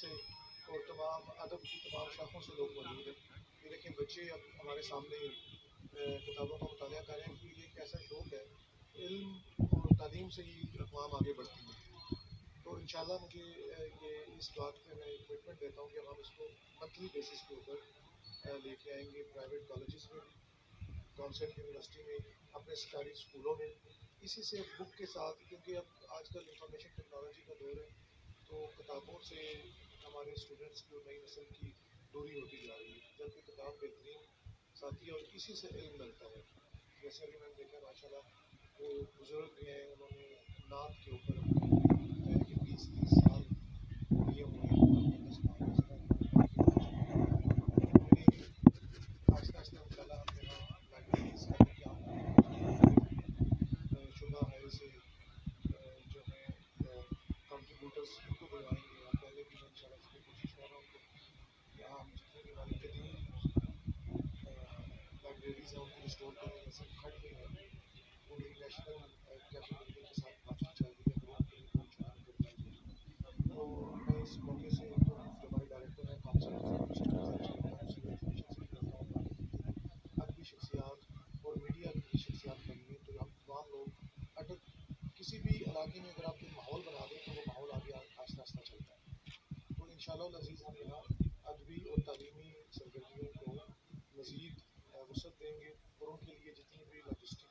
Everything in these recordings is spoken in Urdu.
سے اور تمام ادب کی تمام شاخوں سے لوگ موجود ہیں۔ یہ دیکھیں بچے اب ہمارے سامنے کتابوں کا مطالعہ کریں کیونکہ یہ ایک ایسا شوق ہے، علم اور تعلیم سے ہی اقوام آگے بڑھتی ہیں۔ تو انشاءاللہ مجھے یہ اس بات پہ میں کمٹمنٹ دیتا ہوں کہ ہم اس کو منتھلی بیسس کے اوپر لے کے آئیں گے پرائیویٹ کالجز میں کانسیپٹ یونیورسٹی میں، اپنے سرکاری اسکولوں میں۔ اسی سے بک کے ساتھ، کیونکہ اب آج کل انفارمیشن ٹیکنالوجی کا دور ہے، تو کتابوں سے ہمارے اسٹوڈنٹس کی اور نئی نسل کی دوری ہوتی جا رہی ہے۔ جبکہ کتاب بہترین ساتھی ہے اور اسی سے علم ملتا ہے۔ جیسے ابھی میں نے دیکھا ماشاء اللہ وہ بزرگ بھی ہیں، انہوں نے نعت کے اوپر اپنے کہ بیس تیس سال لیے ہوئے ہیں اپنے دستاویز کا آہستہ آہستہ ان شاء اللہ ہم یہاں لائبریریز کا انتظام شدہ ہے اسے جو ہے کنٹریبیوٹرس ان کو بلوائیں گے اور پہلے بھی میں ان شاء اللہ اس کی کوشش کر رہا ہوں کہ یہاں ہم جتنے بھی ہماری قدیم لائبریریز ہیں ان کو اسٹور کریں جیسے کھڑ گئی ہے وہ میری نیشنل کیپیبلٹی کے ساتھ بات چیت چل رہی ہے گروپ کے لیے کچھ کام کرتا ہے تو میں اس موقع سے جو ہمارے ڈائریکٹر ہیں کاؤنسل ادبی شخصیات اور میڈیا کی شخصیات بنی ہیں تو ہم تمام لوگ اگر کسی بھی علاقے میں اگر آپ ایک ماحول بنا دیں تو وہ ماحول آگے آہستہ آہستہ چلتا ہے تو ان شاء اللہ عزیز ہم یہاں ادبی اور تعلیمی سرگرمیوں کو مزید وسعت دیں گے اور ان کے لیے جتنی بھی لاجسٹیکل بھی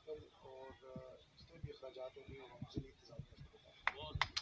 اخراجات ہوں گے وہ ہم ضروری